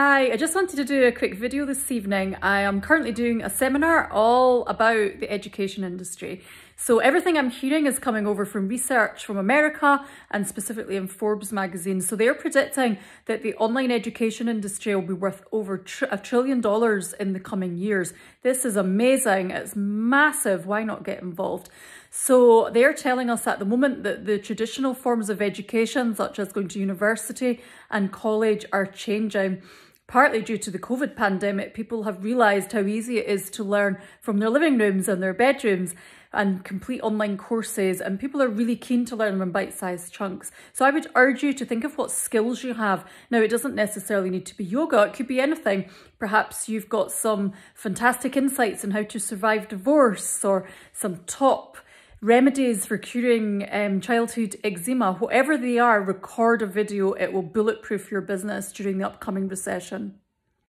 Hi, I just wanted to do a quick video this evening. I am currently doing a seminar all about the education industry. So everything I'm hearing is coming over from research from America and specifically in Forbes magazine. So they're predicting that the online education industry will be worth over tr a trillion dollars in the coming years. This is amazing. It's massive. Why not get involved? So they're telling us at the moment that the traditional forms of education, such as going to university and college, are changing. Partly due to the COVID pandemic, people have realised how easy it is to learn from their living rooms and their bedrooms and complete online courses and people are really keen to learn in bite-sized chunks. So I would urge you to think of what skills you have. Now it doesn't necessarily need to be yoga, it could be anything. Perhaps you've got some fantastic insights on how to survive divorce or some top remedies for curing um, childhood eczema, whatever they are, record a video. It will bulletproof your business during the upcoming recession.